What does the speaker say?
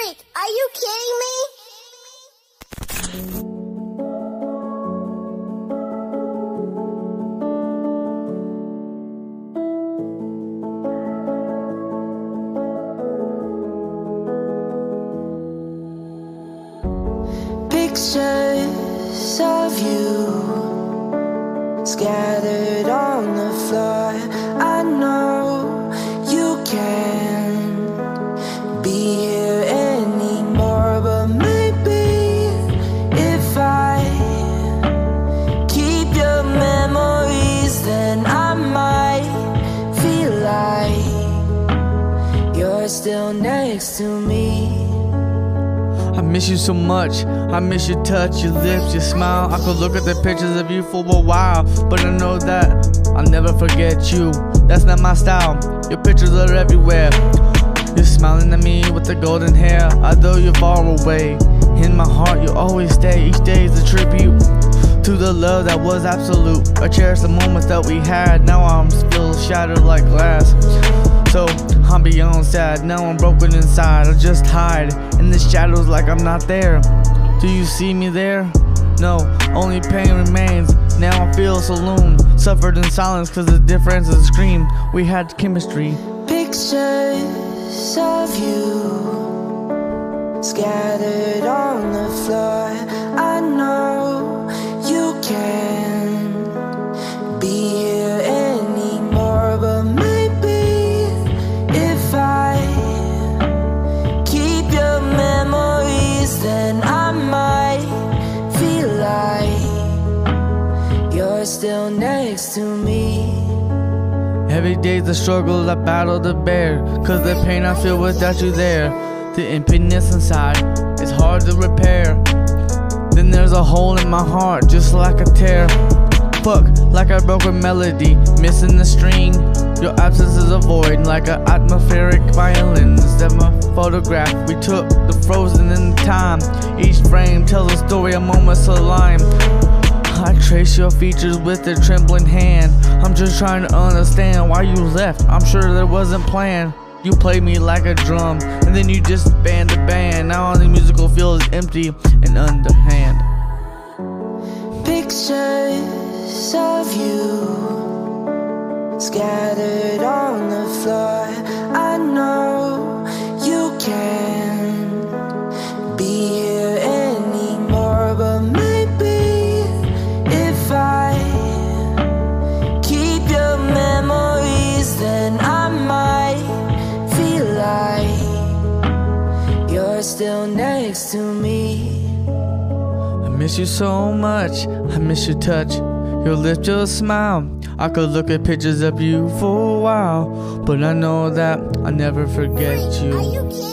freak, are you kidding me? Pictures of you scattered on the floor. I know you can't still next to me. I miss you so much. I miss your touch, your lips, your smile. I could look at the pictures of you for a while, but I know that I'll never forget you. That's not my style. Your pictures are everywhere. You're smiling at me with the golden hair, although you're far away. In my heart, you always stay. Each day is a tribute to the love that was absolute. I cherish the moments that we had. Now I'm still shattered like glass. So I'm sad. Now I'm broken inside. I just hide in the shadows like I'm not there. Do you see me there? No, only pain remains. Now I feel so alone. Suffered in silence cause the difference is a scream. We had chemistry. Pictures of you scattered on the floor. I know you can't be you're still next to me. Every day's a struggle, I battle to bear. Cause the pain I feel without you there. The emptiness inside is hard to repair. Then there's a hole in my heart, just like a tear. Fuck, like I broke a melody, missing the string. Your absence is a void, like an atmospheric violin. Instead of a photograph, we took the frozen in time. Each frame tells a story, a moment sublime. I trace your features with a trembling hand. I'm just trying to understand why you left. I'm sure there wasn't planned. You played me like a drum, and then you just band a band. Now all the musical field is empty and underhand. Pictures of you scattered on next to me. I miss you so much. I miss your touch, your lips, your smile. I could look at pictures of you for a while, but I know that I'll never forget Are you. you kidding